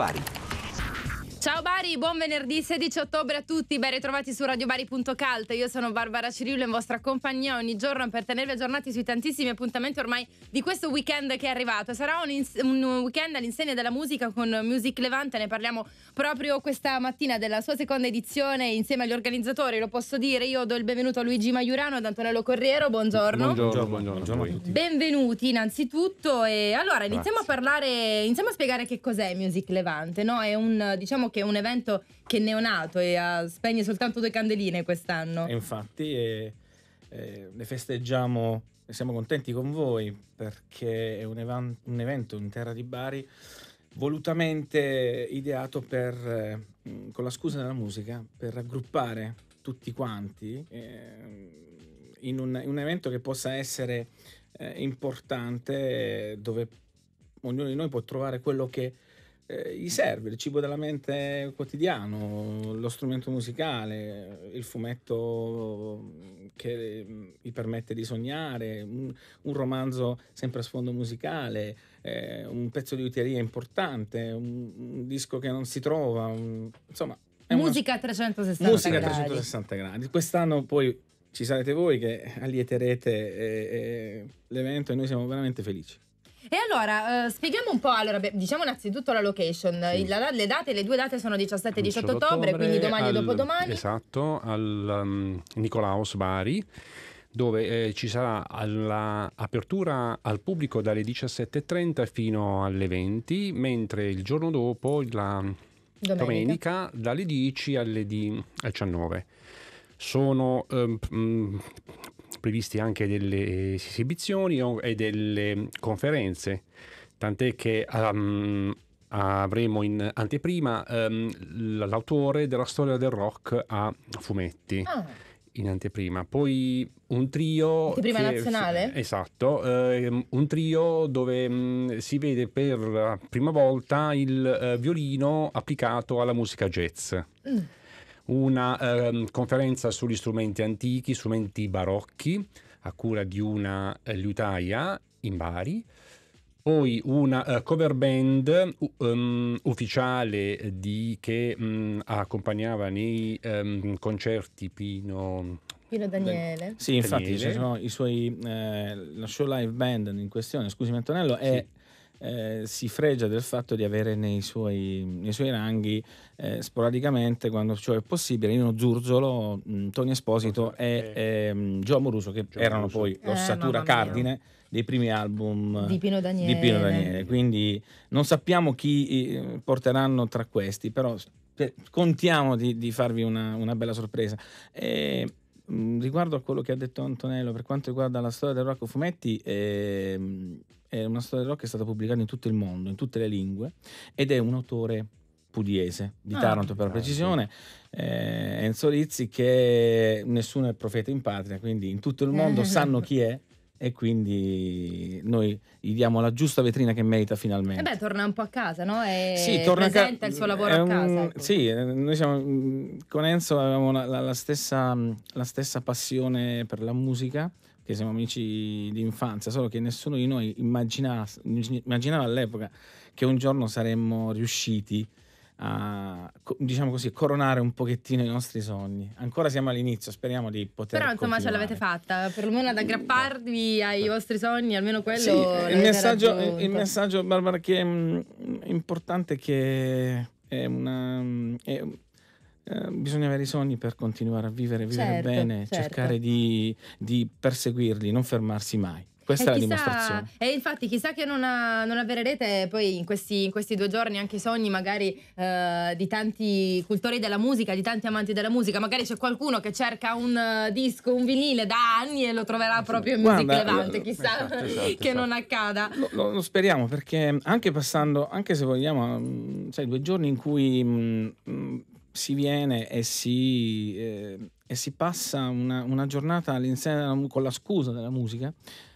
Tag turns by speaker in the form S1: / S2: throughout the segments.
S1: Bari.
S2: Ciao Bari, buon venerdì 16 ottobre a tutti, ben ritrovati su radiobari.calt. Io sono Barbara Cirillo in vostra compagnia ogni giorno per tenervi aggiornati sui tantissimi appuntamenti ormai di questo weekend che è arrivato. Sarà un, ins- un weekend all'insegna della musica con Music Levante, ne parliamo proprio questa mattina della sua seconda edizione insieme agli organizzatori, lo posso dire. Io do il benvenuto a Luigi Maiurano ed Antonello Corriero, buongiorno.
S3: Buongiorno, buongiorno, buongiorno a tutti.
S2: Benvenuti innanzitutto e allora iniziamo Grazie. a parlare, iniziamo a spiegare che cos'è Music Levante, no? È un diciamo che è un evento che è neonato e uh, spegne soltanto due candeline quest'anno.
S3: E infatti e, e, le festeggiamo e siamo contenti con voi perché è un, evan- un evento in terra di Bari volutamente ideato per, eh, con la scusa della musica, per raggruppare tutti quanti eh, in, un, un, evento che possa essere eh, importante dove ognuno di noi può trovare quello che eh, gli serve il cibo della mente quotidiano, lo strumento musicale, il fumetto che gli permette di sognare, un, un romanzo sempre a sfondo musicale, eh, un pezzo di uteria importante, un, un, disco che non si trova, un, insomma...
S2: Musica a 360
S3: musica
S2: gradi.
S3: 360 gradi. Quest'anno poi ci sarete voi che allieterete eh, eh, l'evento e noi siamo veramente felici.
S2: E allora, uh, spieghiamo un po', allora, beh, diciamo innanzitutto la location, sì. la, le date, le due date sono 17 e 18 ottobre, quindi domani al, e dopodomani.
S4: Esatto, al um, Nicolaus Bari dove eh, ci sarà l'apertura al pubblico dalle 17.30 fino alle 20, mentre il giorno dopo, la domenica, domenica dalle 10 alle 19. Sono um, previsti anche delle esibizioni e delle conferenze, tant'è che um, avremo in anteprima um, l'autore della storia del rock a fumetti. Ah. In anteprima, poi un trio.
S2: Anteprima che, nazionale?
S4: Esatto, eh, un trio dove mh, mm, si vede per la prima volta il eh, violino applicato alla musica jazz. Mm una eh, conferenza sugli strumenti antichi, strumenti barocchi, a cura di una eh, liutaia in Bari, poi una uh, cover band um, ufficiale di, che um, accompagnava nei um, concerti Pino,
S2: Pino Daniele.
S3: Sì, infatti Daniele. ci sono i suoi, eh, la show live band in questione, scusami Antonello, sì. Eh, si fregia del fatto di avere nei suoi, nei suoi ranghi eh, sporadicamente, quando ciò è possibile, Nino Zurzolo, mh, Tony Esposito e eh, Gio Amoruso, che Gio erano Amoruso. poi eh, l'ossatura cardine dei primi album
S2: di Pino, Daniele.
S3: di Pino Daniele. Quindi non sappiamo chi eh, porteranno tra questi, però contiamo di, di farvi una, una, bella sorpresa. E, riguardo a quello che ha detto Antonello per quanto riguarda la storia del rock fumetti, eh, è una storia del rock che è stata pubblicata in tutto il mondo, in tutte le lingue, ed è un autore pugliese, di ah, Taranto per la precisione, eh, Enzo Rizzi, che nessuno è profeta in patria, quindi in tutto il mondo sanno chi è e quindi noi gli diamo la giusta vetrina che merita finalmente.
S2: E beh, torna un po' a casa, no? E sì, torna presenta ca- il suo lavoro a casa. Ecco.
S3: Sì, noi siamo, con Enzo avevamo la, la, la, stessa, la stessa passione per la musica che siamo amici di infanzia, solo che nessuno di noi immaginava, immaginava all'epoca che un giorno saremmo riusciti a diciamo così, coronare un pochettino i nostri sogni. Ancora siamo all'inizio, speriamo di poter
S2: Però insomma
S3: continuare.
S2: ce l'avete fatta, perlomeno ad aggrapparvi ai vostri sogni, almeno quello.
S3: Sì, il, messaggio, il messaggio, Barbara, che è mh, importante che è una è, eh, bisogna avere i sogni per continuare a vivere, vivere certo, bene, certo. cercare di, di perseguirli, non fermarsi mai. Questa e è chissà, la dimostrazione.
S2: E infatti, chissà che non, non avvererete poi in questi, in questi, due giorni anche i sogni, magari eh, di tanti cultori della musica, di tanti amanti della musica. Magari c'è qualcuno che cerca un uh, disco, un vinile da anni e lo troverà proprio in Guarda, Music Levante. Chissà esatto, esatto, che esatto. non accada.
S3: Lo, lo, lo, speriamo perché anche passando, anche se vogliamo, mm, sai, due giorni in cui. Mh, mm, mm, si viene e si, eh, e si passa una, una giornata con la scusa della musica,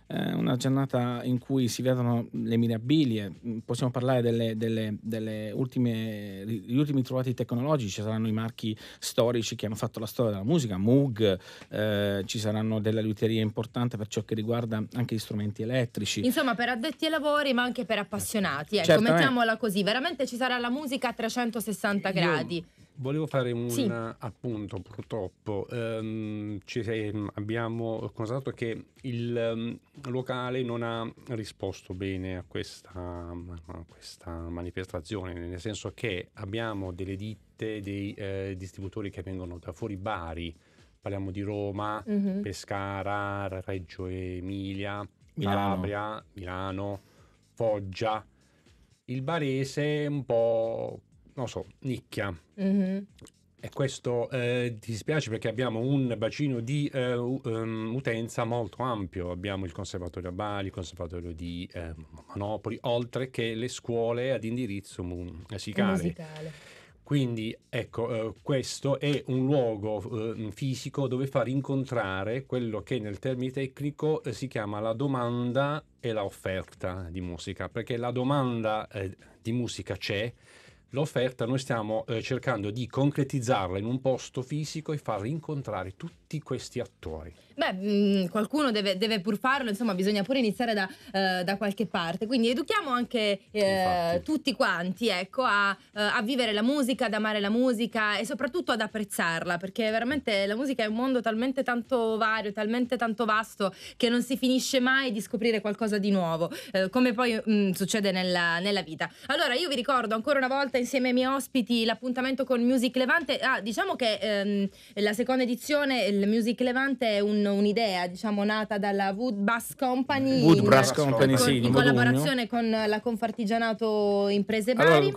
S3: eh, una giornata in cui si vedono le mirabilie, mm, possiamo parlare delle, delle, delle ultime, gli ultimi trovati tecnologici, ci saranno i marchi storici che hanno fatto la storia della musica, Moog, eh, ci saranno delle liuterie importanti per ciò che riguarda anche gli strumenti elettrici.
S2: Insomma, per addetti ai lavori, ma anche per appassionati, ecco, mettiamola così, veramente ci sarà la musica a 360
S4: Io-
S2: gradi.
S4: Volevo fare un
S2: Sì.
S4: appunto, purtroppo ci- ehm, abbiamo constatato che il ehm, locale non ha risposto bene a questa, a questa manifestazione, nel senso che abbiamo delle ditte, dei eh, distributori che vengono da fuori Bari, parliamo di Roma,
S2: Mhm.
S4: Pescara, Reggio Emilia,
S3: Milano.
S4: Calabria, Milano, Foggia. Il barese è un po', non so, nicchia.
S2: Mhm.
S4: E questo eh, ti spiace perché abbiamo un bacino di eh, ehm, utenza molto ampio. Abbiamo il Conservatorio a Bari, il Conservatorio di eh, Monopoli, oltre che le scuole ad indirizzo mu- musicale.
S2: Musicale.
S4: Quindi ecco, eh, questo è un luogo eh, fisico dove far incontrare quello che nel termine tecnico eh, si chiama la domanda e l'offerta di musica, perché la domanda eh, di musica c'è, l'offerta noi stiamo eh, cercando di concretizzarla in un posto fisico e far incontrare tutti questi attori.
S2: Beh, mh, qualcuno deve, deve pur farlo, insomma, bisogna pure iniziare da, eh, da qualche parte. Quindi educhiamo anche eh, tutti quanti, ecco, a, eh, a vivere la musica, ad amare la musica e soprattutto ad apprezzarla, perché veramente la musica è un mondo talmente tanto vario, talmente tanto vasto che non si finisce mai di scoprire qualcosa di nuovo, eh, come poi mh, succede nella, nella vita. Allora, io vi ricordo ancora una volta insieme ai miei ospiti l'appuntamento con Music Levante. Ah, diciamo che ehm, la seconda edizione, il Music Levante è un- un'idea, diciamo, nata dalla Wood Bass Company.
S3: Wood
S2: in-
S3: Brass
S4: con-
S3: Company,
S2: con-
S3: sì,
S2: in collaborazione con la Confartigianato Imprese Bari.
S3: Allora, il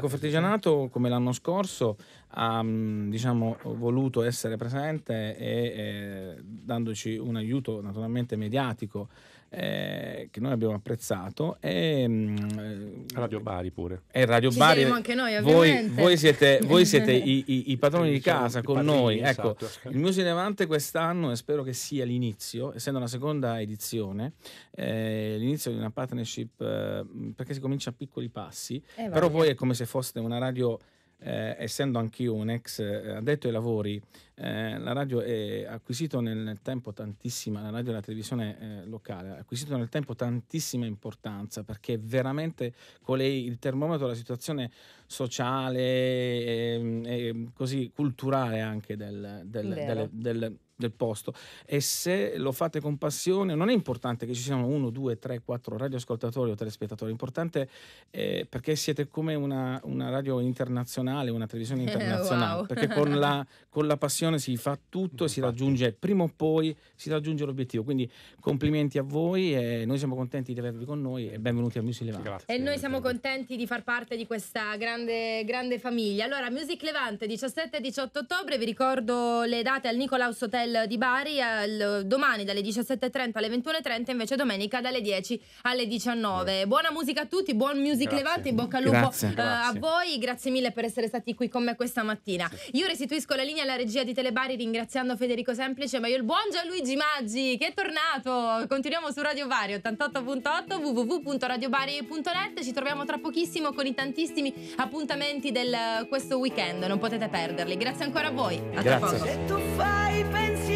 S3: Confartigianato, come l'anno scorso, ha mh, diciamo, voluto essere presente e eh, dandoci un aiuto naturalmente mediatico eh, che noi abbiamo apprezzato e, mh,
S4: Radio Bari pure.
S3: e Radio
S2: Ci
S3: Bari.
S2: saremo anche noi,
S3: voi,
S2: ovviamente.
S3: voi siete, voi siete i, i- i padroni di casa con
S4: padrini,
S3: noi. Ecco,
S4: esatto.
S3: il Music Levante quest'anno e spero che sia l'inizio, essendo la seconda edizione, eh, l'inizio di una partnership eh, perché si comincia a piccoli passi,
S2: Eh,
S3: però voi è come se foste una radio, eh, essendo anch'io un ex eh, addetto ai lavori, eh, la radio è acquisito nel tempo tantissima, la radio e la televisione eh, locale, ha acquisito nel tempo tantissima importanza perché veramente colei il termometro della situazione sociale e, e così culturale anche del, del- del- del- del posto e se lo fate con passione non è importante che ci siano uno, due, tre, quattro radioascoltatori o telespettatori, è importante eh, perché siete come una, una radio internazionale, una televisione internazionale,
S2: wow.
S3: perché con la, con la passione si fa tutto e si raggiunge, prima o poi si raggiunge l'obiettivo. Quindi complimenti a voi e noi siamo contenti di avervi con noi e benvenuti a Music Levante.
S4: Grazie.
S2: E noi siamo contenti di far parte di questa grande, grande famiglia. Allora, Music Levante 17 e 18 ottobre, vi ricordo le date al Nicolaus Hotel di Bari, al- domani dalle 17.30 alle 21.30, invece domenica dalle 10 alle 19. Buona musica a tutti, buon Music
S4: Grazie.
S2: Levante, in bocca al lupo
S3: Grazie.
S2: a
S4: Grazie.
S2: voi, grazie mille per essere stati qui con me questa mattina. Io restituisco la linea alla regia di Telebari ringraziando Federico Semplice, ma io il buon Gianluigi Maggi che è tornato. Continuiamo su Radio Bari 88.8 www.radiobari.net. Ci troviamo tra pochissimo con i tantissimi appuntamenti del questo weekend, non potete perderli. Grazie ancora a voi. A tra poco.
S1: baby,